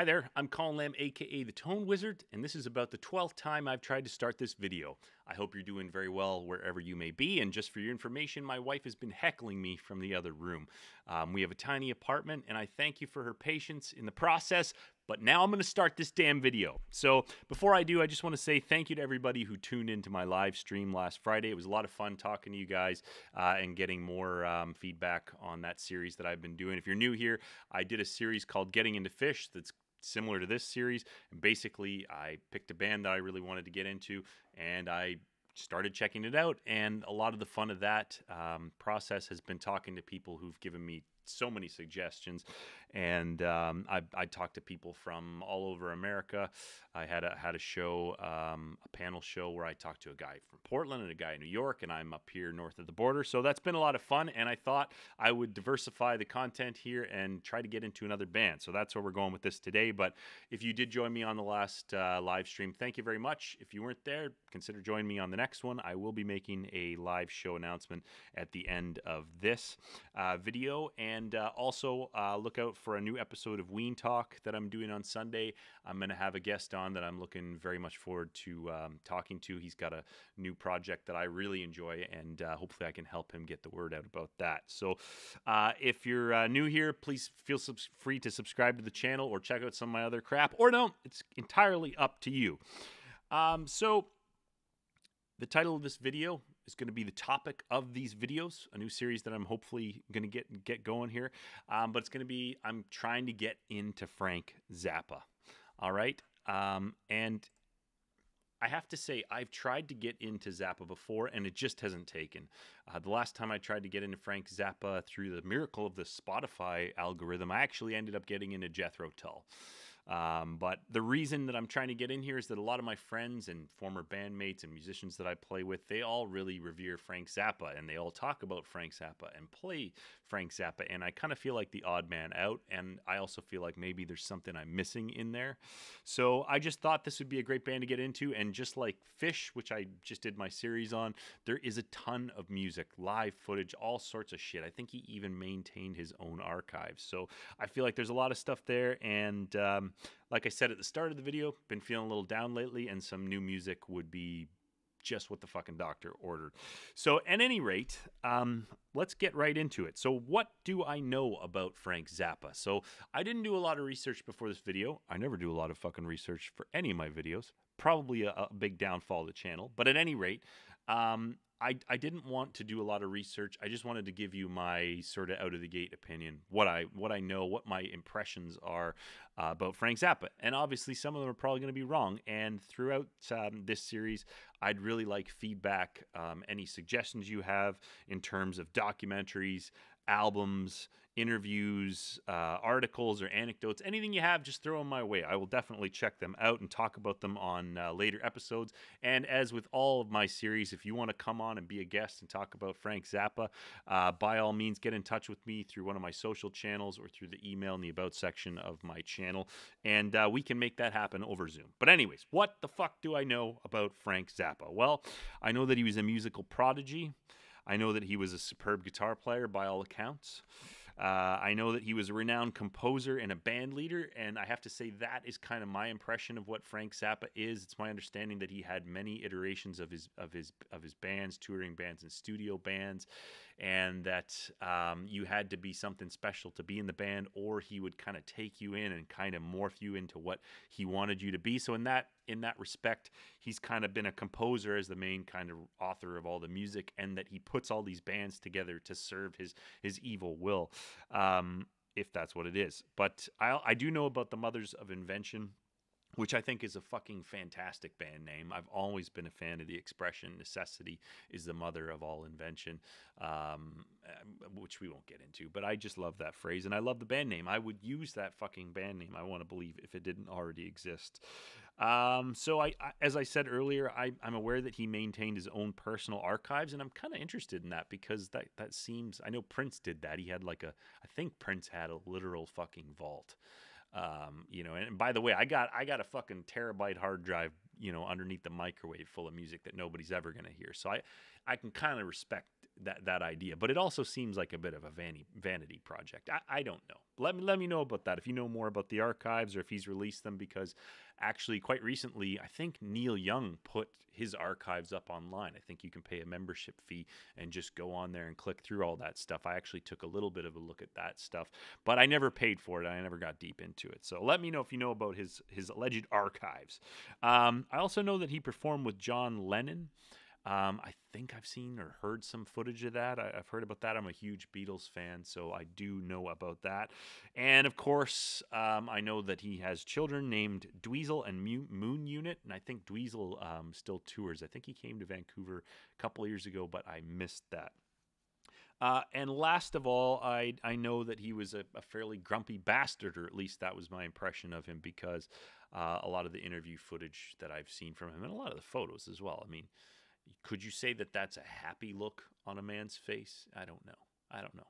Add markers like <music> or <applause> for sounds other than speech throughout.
Hi there, I'm Colin Lamb, aka The Tone Wizard, and this is about the 12th time I've tried to start this video. I hope you're doing very well wherever you may be, and just for your information, my wife has been heckling me from the other room. Um, we have a tiny apartment, and I thank you for her patience in the process, but now I'm going to start this damn video. So before I do, I just want to say thank you to everybody who tuned into my live stream last Friday. It was a lot of fun talking to you guys uh, and getting more um, feedback on that series that I've been doing. If you're new here, I did a series called Getting Into Phish that's similar to this series. And basically, I picked a band that I really wanted to get into, and I started checking it out. And a lot of the fun of that um, process has been talking to people who've given me so many suggestions and um, I, I talked to people from all over America. I had a had a show, um, a panel show where I talked to a guy from Portland and a guy in New York, and I'm up here north of the border. So that's been a lot of fun, and I thought I would diversify the content here and try to get into another band. So that's where we're going with this today. But if you did join me on the last uh, live stream, thank you very much. If you weren't there, consider joining me on the next one. I will be making a live show announcement at the end of this uh, video, and uh, also uh, look out for a new episode of Ween Talk that I'm doing on Sunday. I'm going to have a guest on that I'm looking very much forward to um, talking to. He's got a new project that I really enjoy, and uh, hopefully I can help him get the word out about that. So uh, if you're uh, new here, please feel free to subscribe to the channel or check out some of my other crap, or don't. no, it's entirely up to you. Um, so the title of this video is going to be the topic of these videos, a new series that I'm hopefully going to get get going here. Um, but it's going to be I'm trying to get into Frank Zappa. All right, um, and I have to say I've tried to get into Zappa before, and it just hasn't taken. Uh, the last time I tried to get into Frank Zappa through the miracle of the Spotify algorithm, I actually ended up getting into Jethro Tull. Um, but the reason that I'm trying to get in here is that a lot of my friends and former bandmates and musicians that I play with, they all really revere Frank Zappa and they all talk about Frank Zappa and play Frank Zappa. And I kind of feel like the odd man out. And I also feel like maybe there's something I'm missing in there. So I just thought this would be a great band to get into. And just like Phish, which I just did my series on, there is a ton of music, live footage, all sorts of shit. I think he even maintained his own archives. So I feel like there's a lot of stuff there. And, um, like I said at the start of the video, been feeling a little down lately, and some new music would be just what the fucking doctor ordered. So, at any rate, um, let's get right into it. So, what do I know about Frank Zappa? So, I didn't do a lot of research before this video. I never do a lot of fucking research for any of my videos. Probably a, a big downfall of the channel. But at any rate, um, I, I didn't want to do a lot of research. I just wanted to give you my sort of out of the gate opinion, what I what I know, what my impressions are uh, about Frank Zappa, and obviously some of them are probably going to be wrong. And throughout um, this series, I'd really like feedback, um, any suggestions you have in terms of documentaries, albums, interviews, uh, articles, or anecdotes, anything you have, just throw them my way. I will definitely check them out and talk about them on uh, later episodes. And as with all of my series, if you want to come on and be a guest and talk about Frank Zappa, uh, by all means, get in touch with me through one of my social channels or through the email in the About section of my channel, and uh, we can make that happen over Zoom. But, anyways, what the fuck do I know about Frank Zappa? Well, I know that he was a musical prodigy. I know that he was a superb guitar player by all accounts. Uh, I know that he was a renowned composer and a band leader, and I have to say that is kind of my impression of what Frank Zappa is. It's my understanding that he had many iterations of his of his of his bands, touring bands and studio bands, and that um, you had to be something special to be in the band, or he would kind of take you in and kind of morph you into what he wanted you to be. So in that in that respect, he's kind of been a composer as the main kind of author of all the music, and that he puts all these bands together to serve his his evil will, um, if that's what it is. But I I do know about the Mothers of Invention which I think is a fucking fantastic band name. I've always been a fan of the expression necessity is the mother of all invention, um, uh, which we won't get into, but I just love that phrase and I love the band name. I would use that fucking band name, I want to believe, if it didn't already exist. Um, so, I, I, as I said earlier, I, I'm aware that he maintained his own personal archives, and I'm kind of interested in that because that, that seems, I know Prince did that. He had like a, I think Prince had a literal fucking vault. Um, you know, and by the way, I got I got a fucking terabyte hard drive, you know, underneath the microwave full of music that nobody's ever gonna hear. So I I can kind of respect that that idea. But it also seems like a bit of a vanity vanity project. I, I don't know. Let me let me know about that if you know more about the archives or if he's released them because actually quite recently I think Neil Young put his archives up online. I think you can pay a membership fee and just go on there and click through all that stuff. I actually took a little bit of a look at that stuff, but I never paid for it. I never got deep into it. So let me know if you know about his his alleged archives. Um, I also know that he performed with John Lennon. Um, I think I've seen or heard some footage of that. I, have heard about that. I'm a huge Beatles fan, so I do know about that. And of course, um, I know that he has children named Dweezil and Moon Unit, and I think Dweezil um, still tours. I think he came to Vancouver a couple years ago, but I missed that. Uh, and last of all, I I know that he was a, a, fairly grumpy bastard, or at least that was my impression of him, because uh, a lot of the interview footage that I've seen from him, and a lot of the photos as well. I mean, could you say that that's a happy look on a man's face? I don't know. I don't know.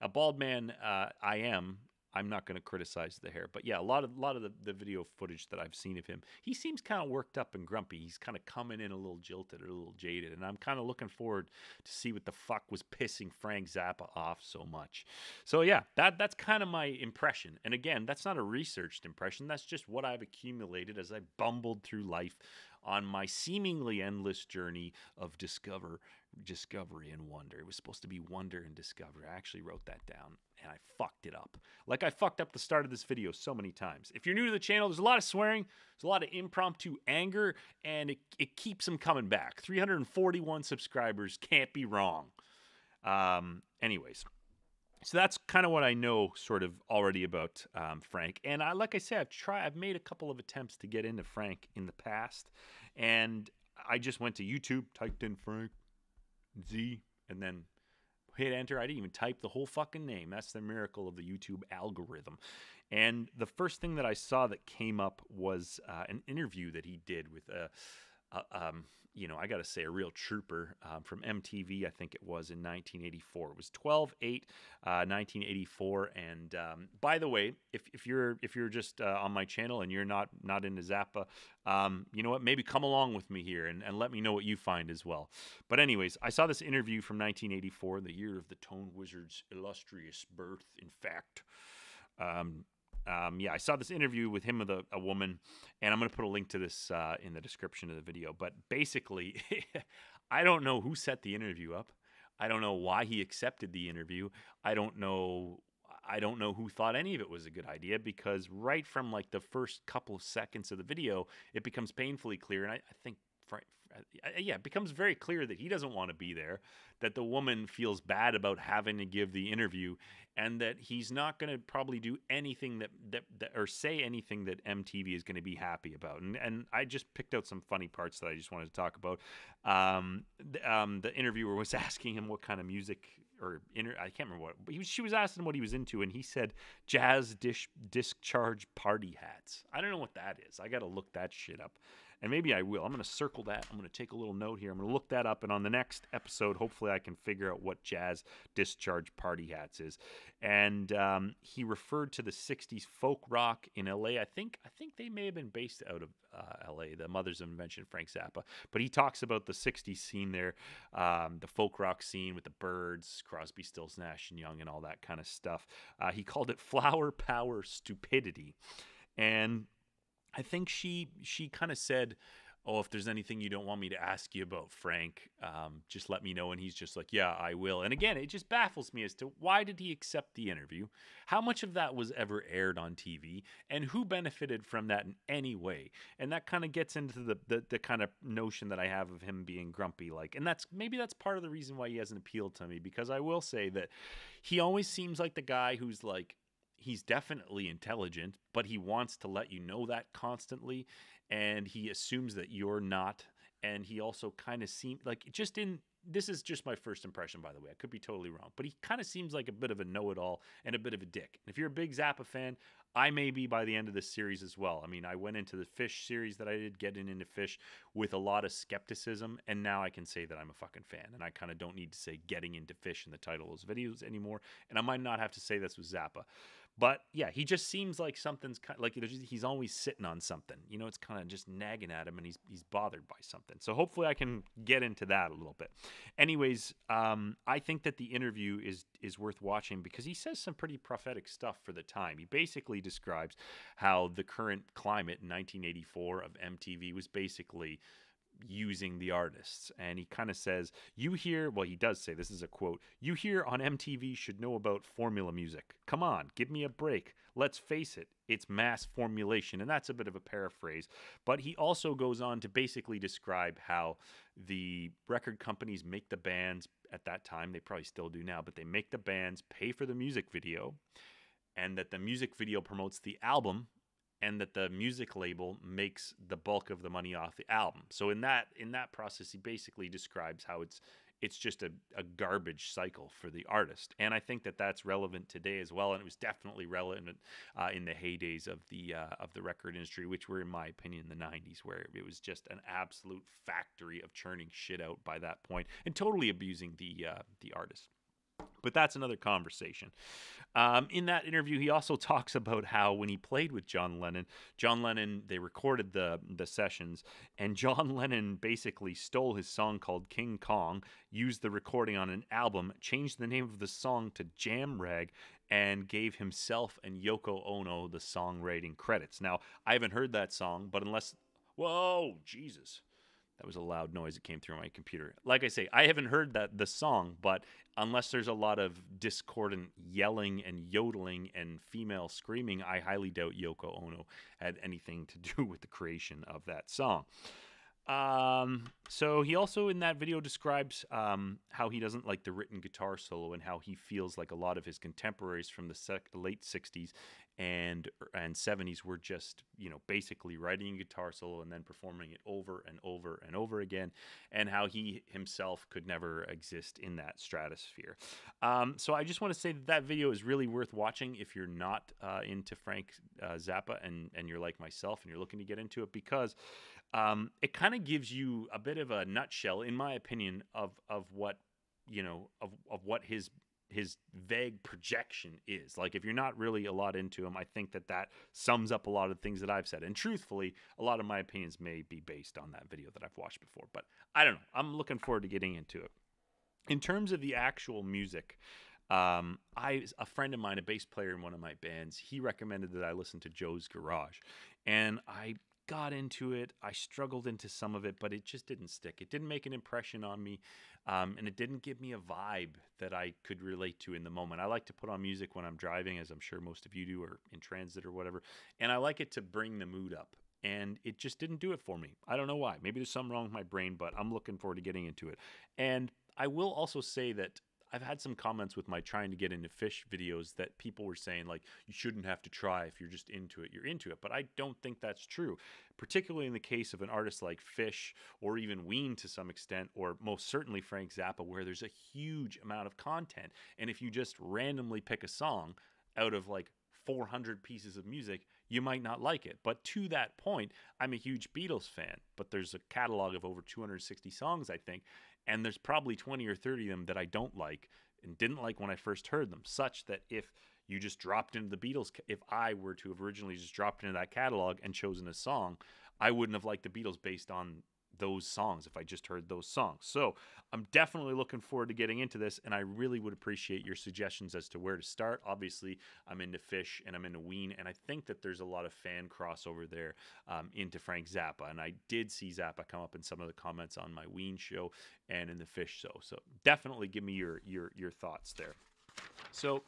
A bald man, uh, I am. I'm not going to criticize the hair, but yeah, a lot of a lot of the, the video footage that I've seen of him, he seems kind of worked up and grumpy. He's kind of coming in a little jilted, a little jaded, and I'm kind of looking forward to see what the fuck was pissing Frank Zappa off so much. So yeah, that that's kind of my impression. And again, that's not a researched impression. That's just what I've accumulated as I bumbled through life on my seemingly endless journey of discover discovery and wonder. It was supposed to be wonder and discovery. I actually wrote that down and I fucked it up. Like I fucked up the start of this video so many times. If you're new to the channel, there's a lot of swearing, there's a lot of impromptu anger, and it, it keeps them coming back. 341 subscribers can't be wrong. Um, anyways, so that's kind of what I know sort of already about um, Frank. And I, like I said, I've tried, I've made a couple of attempts to get into Frank in the past. And I just went to YouTube, typed in Frank Z, and then hit enter. I didn't even type the whole fucking name. That's the miracle of the YouTube algorithm. And the first thing that I saw that came up was uh, an interview that he did with a, a um, you know, I got to say, a real trooper um, from MTV, I think it was in 1984. It was 12 8, uh, 1984. And um, by the way, if, if you're if you're just uh, on my channel and you're not not into Zappa, um, you know what? Maybe come along with me here and, and let me know what you find as well. But, anyways, I saw this interview from 1984, the year of the Tone Wizard's illustrious birth, in fact. Um, um, yeah, I saw this interview with him with a, a woman, and I'm going to put a link to this uh, in the description of the video. But basically, <laughs> I don't know who set the interview up. I don't know why he accepted the interview. I don't know. I don't know who thought any of it was a good idea because right from like the first couple of seconds of the video, it becomes painfully clear, and I, I think yeah, it becomes very clear that he doesn't want to be there, that the woman feels bad about having to give the interview, and that he's not going to probably do anything that, that, that or say anything that MTV is going to be happy about. And and I just picked out some funny parts that I just wanted to talk about. Um, the, um, the interviewer was <laughs> asking him what kind of music or inter- I can't remember what he was, she was asking what he was into, and he said jazz dish discharge party hats. I don't know what that is. I got to look that shit up and maybe I will. I'm going to circle that. I'm going to take a little note here. I'm going to look that up, and on the next episode, hopefully, I can figure out what jazz discharge party hats is. And um, he referred to the '60s folk rock in LA. I think I think they may have been based out of uh, LA, the Mothers of Invention, Frank Zappa. But he talks about the '60s scene there, um, the folk rock scene with the Byrds, Crosby, Stills, Nash and Young, and all that kind of stuff. Uh, he called it <laughs> flower power stupidity, and I think she she kind of said, "Oh, if there's anything you don't want me to ask you about, Frank, um, just let me know." And he's just like, "Yeah, I will." And again, it just baffles me as to why did he accept the interview? How much of that was ever aired on TV, and who benefited from that in any way? And that kind of gets into the, the the kind of notion that I have of him being grumpy, like, and that's maybe that's part of the reason why he hasn't appealed to me because I will say that he always seems like the guy who's like he's definitely intelligent, but he wants to let you know that constantly, and he assumes that you're not. And he also kind of seems like just in this is just my first impression, by the way. I could be totally wrong, but he kind of seems like a bit of a know-it-all and a bit of a dick. And if you're a big Zappa fan, I may be by the end of this series as well. I mean, I went into the Phish series that I did, getting into Phish with a lot of skepticism, and now I can say that I'm a fucking fan. And I kind of don't need to say getting into Phish in the title of those videos anymore. And I might not have to say this with Zappa. But yeah, he just seems like something's kind like he's always sitting on something. You know, it's kind of just nagging at him, and he's he's bothered by something. So hopefully, I can get into that a little bit. Anyways, um, I think that the interview is is worth watching because he says some pretty prophetic stuff for the time. He basically describes how the current climate in 1984 of MTV was basically using the artists. And he kind of says, You hear, well, he does say, this is a quote, you here on MTV should know about formula music. Come on, give me a break. Let's face it, it's mass formulation. And that's a bit of a paraphrase. But he also goes on to basically describe how the record companies make the bands at that time, they probably still do now, but they make the bands pay for the music video. And that the music video promotes the album and that the music label makes the bulk of the money off the album. So in that in that process, he basically describes how it's it's just a, a garbage cycle for the artist, and I think that that's relevant today as well. And it was definitely relevant uh, in the heydays of the uh, of the record industry, which were, in my opinion, the '90s, where it was just an absolute factory of churning shit out by that point and totally abusing the uh, the artist. But that's another conversation. Um, in that interview, he also <laughs> talks about how when he played with John Lennon, John Lennon they recorded the the sessions, and John <laughs> Lennon basically stole his song called King Kong, used the recording on an album, changed the name of the song to Jam Rag, and gave himself and Yoko Ono the songwriting credits. Now, I haven't heard that song, but unless whoa, Jesus. That was a loud noise that came through my computer. Like I say, I haven't heard that the song, but unless there's a lot of discordant yelling and yodeling and female screaming, I highly doubt Yoko Ono had anything to <laughs> do with the creation of that song. Um, so he also in that video describes um, how he doesn't like the written guitar solo and how he feels like a lot of his contemporaries from the sec- late 60s and and 70s were just you know basically writing a guitar solo and then performing it over and over and over again and how he himself could never exist in that stratosphere. Um, so i just want to say that that video is really worth watching if you're not uh, into frank uh, zappa and and you're like myself and you're looking to get into it because um, it kind of gives you a bit of a nutshell in my opinion of of what you know of, of what his his vague projection is. Like if you're not really a lot into him, I think that that sums up a lot of things that I've said. And truthfully, a lot of my opinions may be based on that video that I've watched before, but I don't know. I'm looking forward to getting into it. In terms of the actual music, um, I a friend of mine, a bass player in one of my bands, he recommended that I listen to Joe's Garage, and I got into it. I struggled into some of it, but it just didn't stick. It didn't make an impression on me, um, and it didn't give me a vibe that I could relate to in the moment. I like to put on music when I'm driving, as I'm sure most of you do, or in transit or whatever, and I like it to bring the mood up. And it just didn't do it for me. I don't know why. Maybe there's something wrong with my brain, but I'm looking forward to getting into it. And I will also say that I've had some comments with my trying to get into Phish videos that people were saying like you shouldn't have to try if you're just into it, you're into it. But I don't think that's true, particularly in the case of an artist like Phish or even Ween to some extent, or most certainly Frank Zappa, where there's a huge amount of content. And if you just randomly pick a song out of like 400 pieces of music, you might not like it. But to that point, I'm a huge Beatles fan, but there's a catalog of over 260 songs, I think and there's probably 20 or 30 of them that I don't like and didn't like when I first heard them, such that if you just dropped into the Beatles, if I were to have originally just dropped into that catalog and chosen a song, I wouldn't have liked the Beatles based on those songs if I just heard those songs. So I'm definitely looking forward to getting into this, and I really would appreciate your suggestions as to where to start. Obviously, I'm into Phish and I'm into Ween, and I think that there's a lot of fan crossover there um, into Frank Zappa. And I did see Zappa come up in some of the comments on my Ween show and in the Phish show. So definitely give me your your your thoughts there. So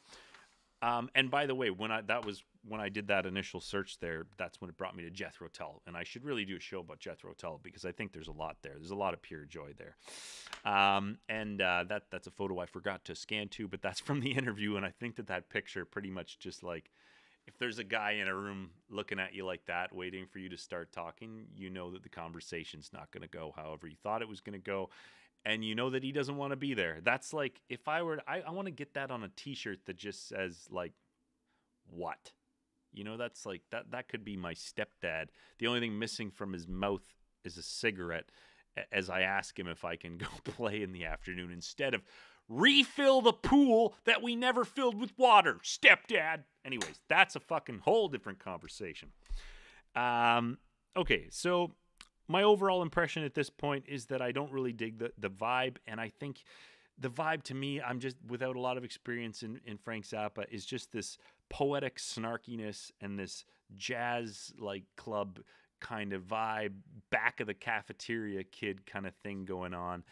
um, and by the way, when I that was when I did that initial search there, that's when it brought me to Jethro Tull, and I should really do a show about Jethro Tull because I think there's a lot there. There's a lot of pure joy there, um, and uh, that that's a photo I forgot to scan too, but that's <laughs> from the interview, and I think that that picture pretty much just like if there's a guy in a room looking at you like that, waiting for you to start talking, you know that the conversation's not going to go however you thought it was going to go and you know that he doesn't want to be there. That's like if I were, I, I want to get that on a T-shirt that just says like, "What," you know. That's like that. That could be my stepdad. The only thing missing from his mouth is a cigarette. As I ask him if I can <laughs> go play in the afternoon instead of refill the pool that we never filled with water, stepdad. Anyways, that's a fucking whole different conversation. Um, okay, so my overall impression at this point is that I don't really dig the the vibe, and I think the vibe to me, I'm just without a lot of experience in, in Frank Zappa, is just this poetic snarkiness and this jazz like club kind of vibe, back of the cafeteria kid kind of thing going on.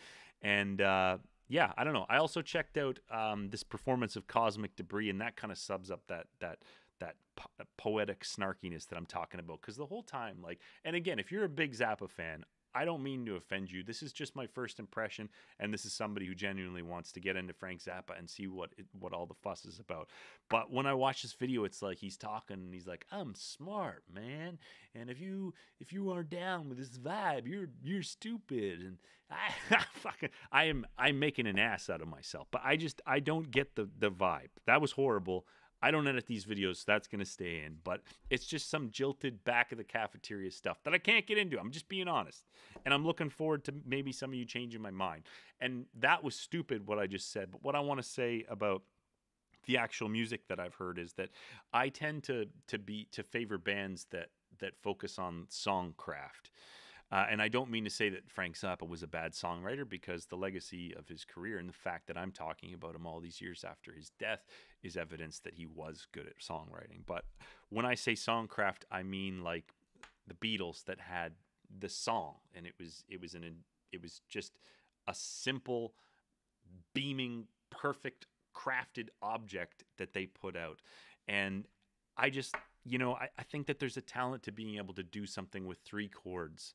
And uh, yeah, I don't know. I also checked out um, this performance of Cosmik Debris, and that kind of subs up that that that po- poetic snarkiness that I'm talking about. Because the whole time, like, and again, if you're a big Zappa fan, I don't mean to offend you. This is just my first impression, and this is somebody who genuinely wants to get into Frank Zappa and see what it, what all the fuss is about. But when I watch this video, it's like he's talking and he's like, "I'm smart, man, and if you if you are down with this vibe, you're you're stupid." And I <laughs> fucking I am I'm making an ass out of myself. But I just I don't get the the vibe. That was horrible. I don't edit these videos, so that's going to stay in. But it's just some jilted back of the cafeteria stuff that I can't get into. I'm just being honest. And I'm looking forward to maybe some of you changing my mind. And that was stupid what I just said. But what I want to say about the actual music that I've heard is that I tend to to be to favor bands that that focus on songcraft. Uh, and I don't mean to say that Frank Zappa was a bad songwriter because the legacy of his career and the fact that I'm talking about him all these years after his death is evidence that he was good at songwriting. But when I say songcraft, I mean like the Beatles that had the song and it was it was an it was just a simple beaming perfect crafted object that they put out. And I just you know, I, I think that there's a talent to being able to do something with three chords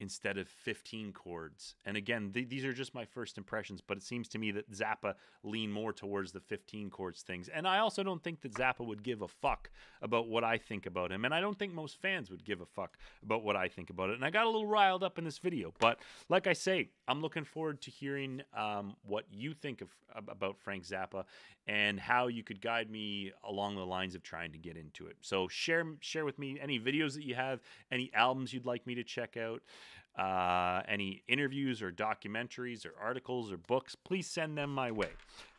instead of 15 chords. And again, th- these are just my first impressions, but it seems to me that Zappa lean more towards the 15 chords things. And I also don't think that Zappa would give a fuck about what I think about him. And I don't think most fans would give a fuck about what I think about it. And I got a little riled up in this video. But like I say, I'm looking forward to hearing um, what you think of about Frank Zappa and how you could guide me along the lines of trying to get into it. So share share with me any videos that you have, any albums you'd like me to check out, uh, any interviews or documentaries or articles or books. Please send them my way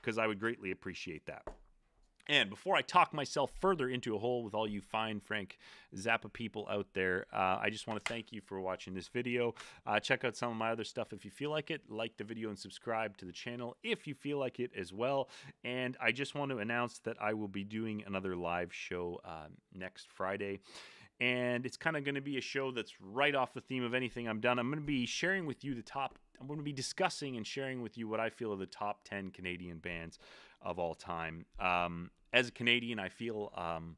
because I would greatly appreciate that. And before I talk myself further into a hole with all you fine Frank Zappa people out there, uh, I just want to thank you for watching this video. Uh, check out some of my other stuff if you feel like it. Like the video and subscribe to the channel if you feel like it as well. And I just want to announce that I will be doing another live show uh, next Friday and it's kind of going to be a show that's right off the theme of anything I'm done. I'm going to be sharing with you the top. I'm going to be discussing and sharing with you what I feel are the top 10 Canadian bands of all time. Um, as a Canadian, I feel um,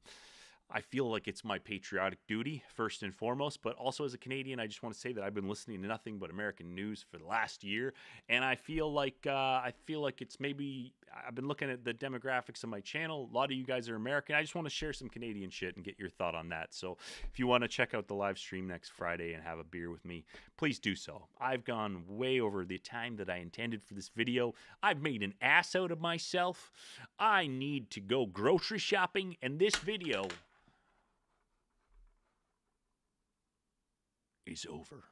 I feel like it's my patriotic duty first and foremost, but also as a Canadian, I just want to say that I've been listening to nothing but American news for the last year, and I feel like uh, I feel like it's maybe I've been looking at the demographics of my channel. A lot of you guys are American. I just want to share some Canadian shit and get your thought on that. So if you want to check out the live stream next Friday and have a beer with me, please do so. I've gone way over the time that I intended for this video. I've made an ass out of myself. I need to go grocery shopping, and this video is over.